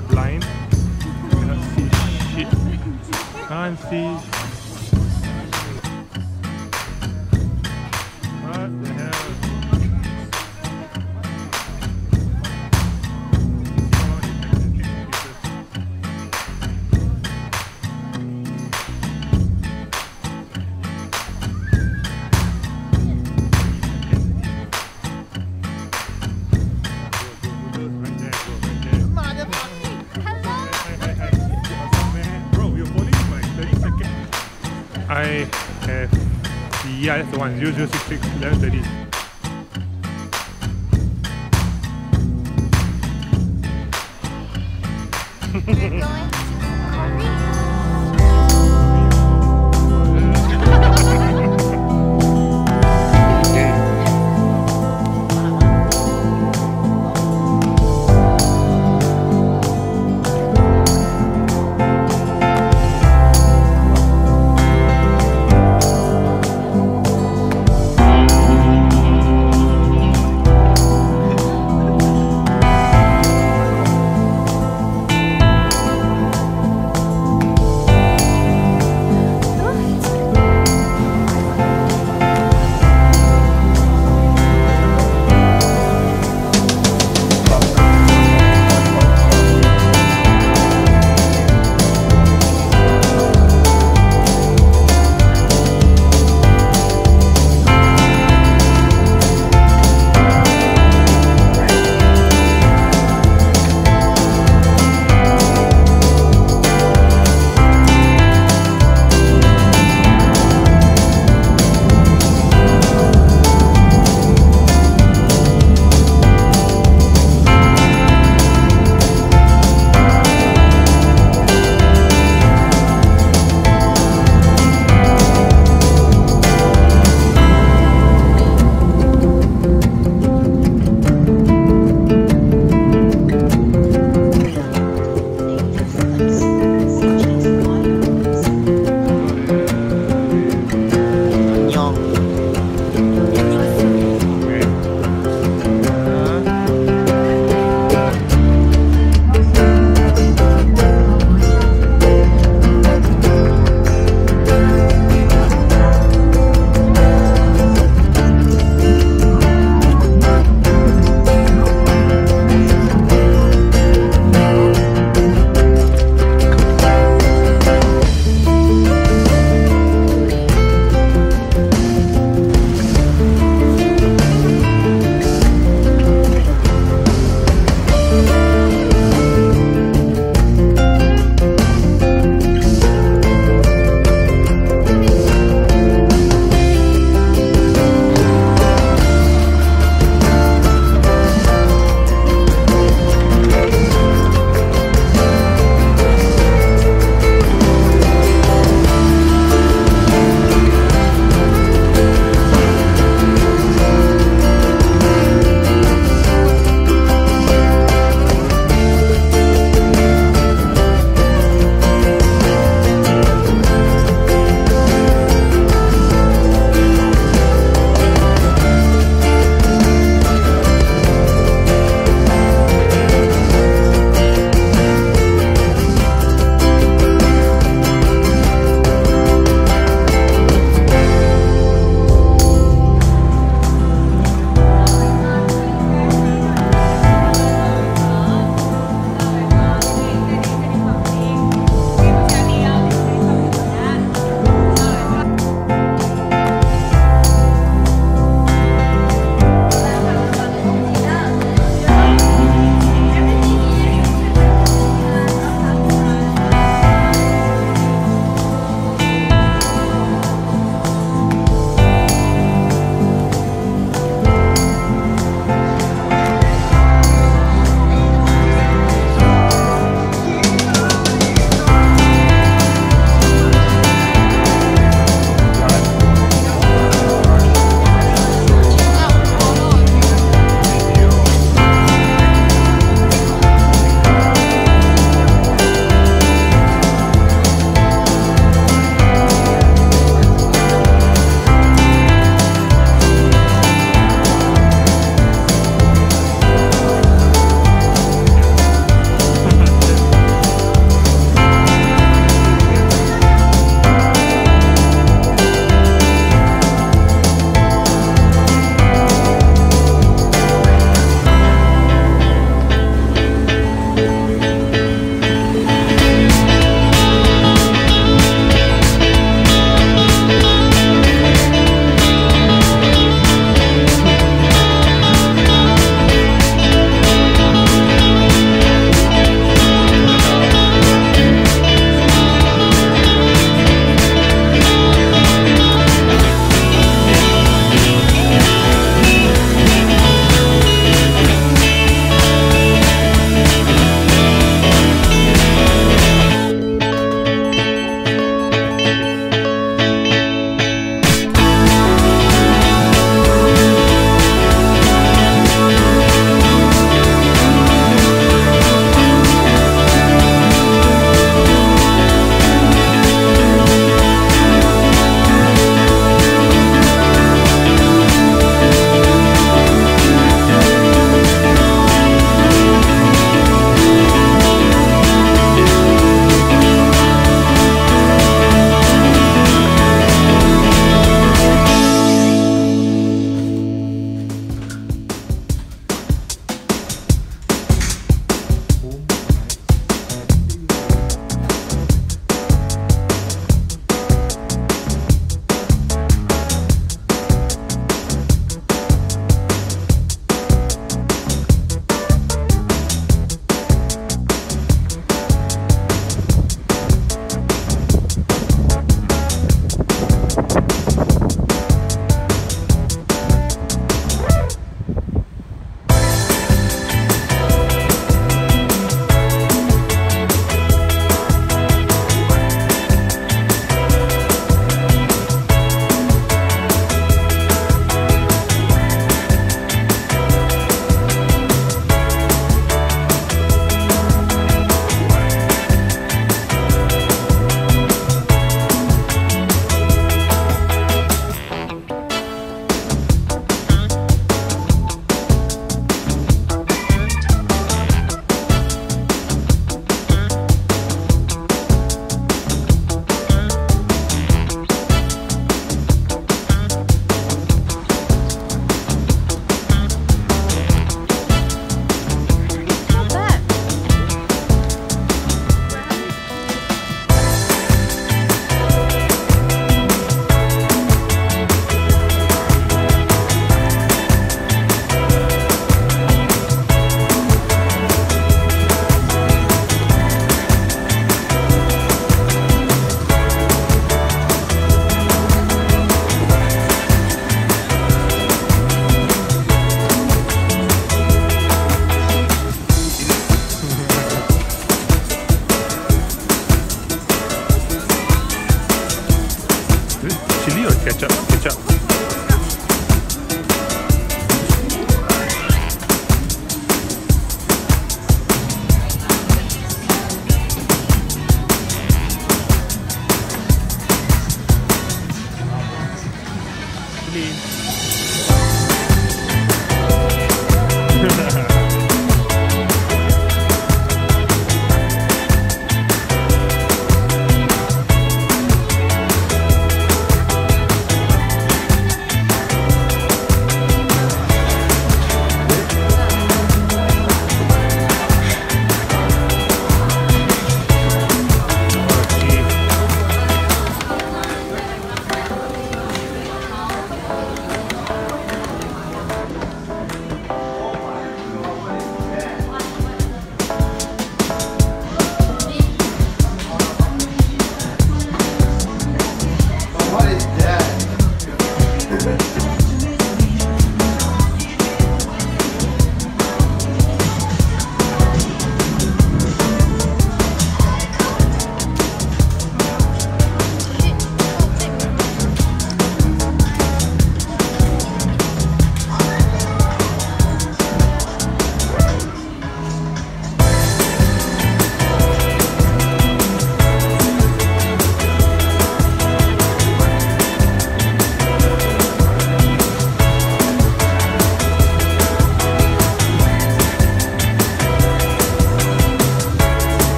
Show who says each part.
Speaker 1: go blind. Cannot see shit. Can't see. I have, yeah, that's the one, 0066 1130.
Speaker 2: We're going